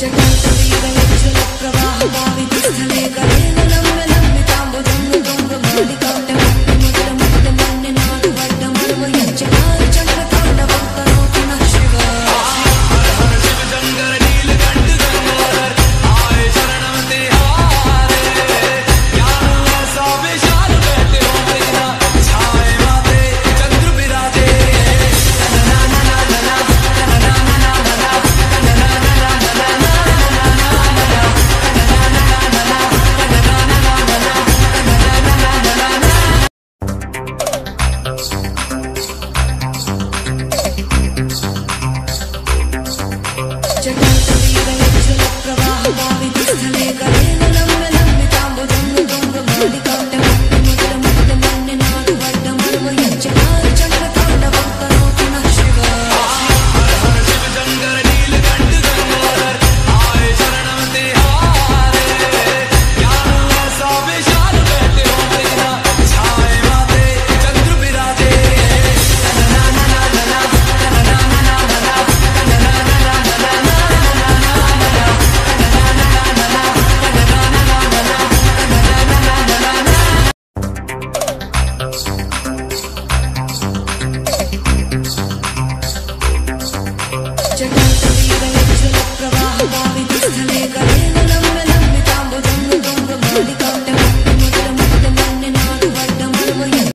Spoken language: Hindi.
चटन्तु जीवलज्जलप्रवाहभावितस्थले गले